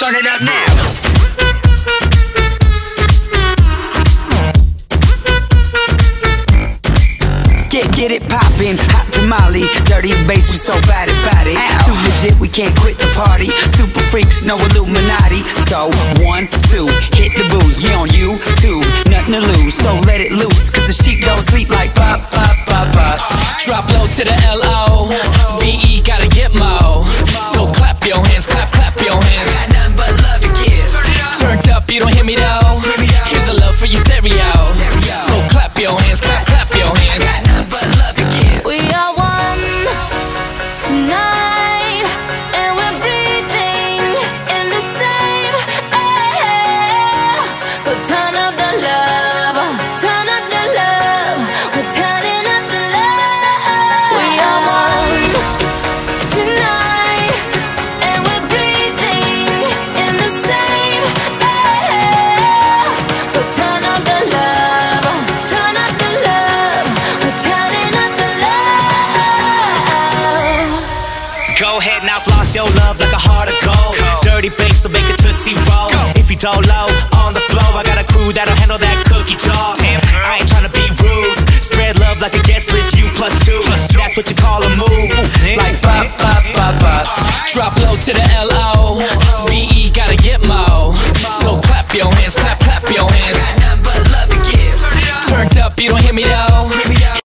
Turn it up now. Get, get it poppin', hot tamale Dirty bass, we so bad about it Too legit, we can't quit the party. Super freaks, no Illuminati. So, one, two, hit the booze. We on you, two, nothing to lose So let it loose, cause the sheep don't sleep like pop, pop, pop, pop Drop low to the L-O V-E gotta get mo you don't hear me though. Here's a love for your stereo. So clap your hands, clap, clap your hands. We are one tonight, and we're breathing in the same air. So turn up the love, Go ahead now, floss your love like a heart of gold. Dirty bass, so make it tootsie roll. If you don't low on the flow, I got a crew that'll handle that cookie jar. I ain't tryna be rude. Spread love like a guest list, you plus two. That's what you call